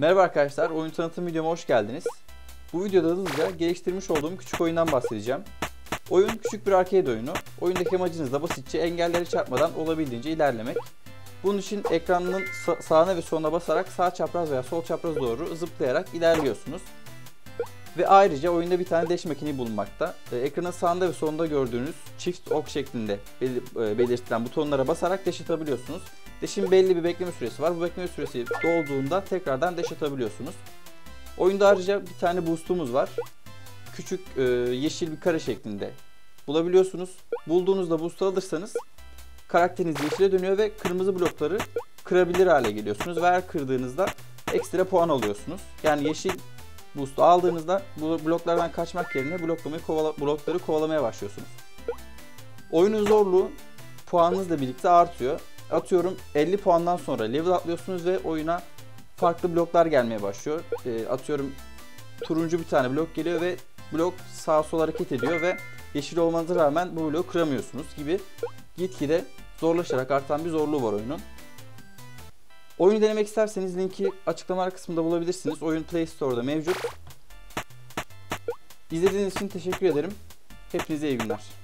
Merhaba arkadaşlar, oyun tanıtım videoma hoş geldiniz. Bu videoda hızlıca geliştirmiş olduğum küçük oyundan bahsedeceğim. Oyun küçük bir arcade oyunu. Oyundaki amacınız da basitçe engelleri çarpmadan olabildiğince ilerlemek. Bunun için ekranın sa- sağına ve soluna basarak sağ çapraz veya sol çapraz doğru zıplayarak ilerliyorsunuz. Ve ayrıca oyunda bir tane dash makineyi bulunmakta. Ee, ekranın sağında ve solunda gördüğünüz çift ok şeklinde bel- e, belirtilen butonlara basarak dash atabiliyorsunuz. Dash'in belli bir bekleme süresi var. Bu bekleme süresi dolduğunda tekrardan dash atabiliyorsunuz. Oyunda ayrıca bir tane boostumuz var. Küçük e, yeşil bir kare şeklinde bulabiliyorsunuz. Bulduğunuzda boost'u alırsanız karakteriniz yeşile dönüyor ve kırmızı blokları kırabilir hale geliyorsunuz. Ve her kırdığınızda ekstra puan alıyorsunuz. Yani yeşil boost'u aldığınızda bu bloklardan kaçmak yerine bloklamayı kovala, blokları kovalamaya başlıyorsunuz. Oyunun zorluğu puanınızla birlikte artıyor. Atıyorum 50 puandan sonra level atlıyorsunuz ve oyuna farklı bloklar gelmeye başlıyor. E, atıyorum turuncu bir tane blok geliyor ve blok sağa sola hareket ediyor ve yeşil olmanıza rağmen bu bloğu kıramıyorsunuz gibi gitgide zorlaşarak artan bir zorluğu var oyunun. Oyunu denemek isterseniz linki açıklamalar kısmında bulabilirsiniz. Oyun Play Store'da mevcut. İzlediğiniz için teşekkür ederim. Hepinize iyi günler.